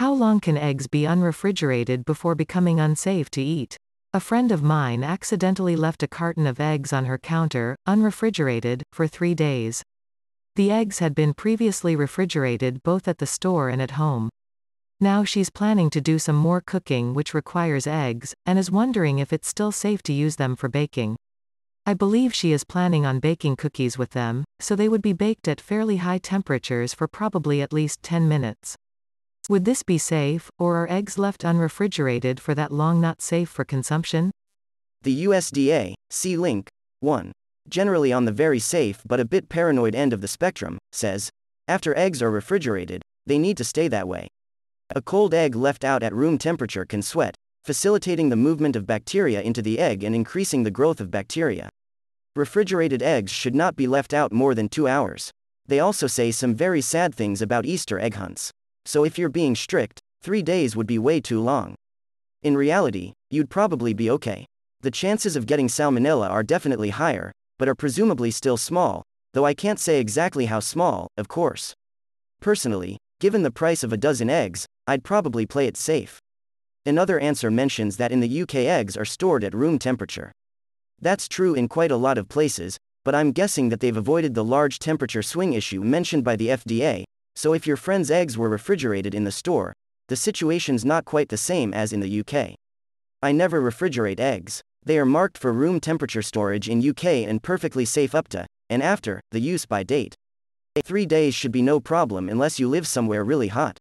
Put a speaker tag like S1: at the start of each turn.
S1: How long can eggs be unrefrigerated before becoming unsafe to eat? A friend of mine accidentally left a carton of eggs on her counter, unrefrigerated, for three days. The eggs had been previously refrigerated both at the store and at home. Now she's planning to do some more cooking which requires eggs, and is wondering if it's still safe to use them for baking. I believe she is planning on baking cookies with them, so they would be baked at fairly high temperatures for probably at least 10 minutes. Would this be safe, or are eggs left unrefrigerated for that long not safe for consumption?
S2: The USDA, see link 1, generally on the very safe but a bit paranoid end of the spectrum, says after eggs are refrigerated, they need to stay that way. A cold egg left out at room temperature can sweat, facilitating the movement of bacteria into the egg and increasing the growth of bacteria. Refrigerated eggs should not be left out more than two hours. They also say some very sad things about Easter egg hunts. So if you're being strict, three days would be way too long. In reality, you'd probably be okay. The chances of getting salmonella are definitely higher, but are presumably still small, though I can't say exactly how small, of course. Personally, given the price of a dozen eggs, I'd probably play it safe. Another answer mentions that in the UK eggs are stored at room temperature. That's true in quite a lot of places, but I'm guessing that they've avoided the large temperature swing issue mentioned by the FDA, so if your friend's eggs were refrigerated in the store, the situation's not quite the same as in the UK. I never refrigerate eggs. They are marked for room temperature storage in UK and perfectly safe up to, and after, the use by date. Three days should be no problem unless you live somewhere really hot.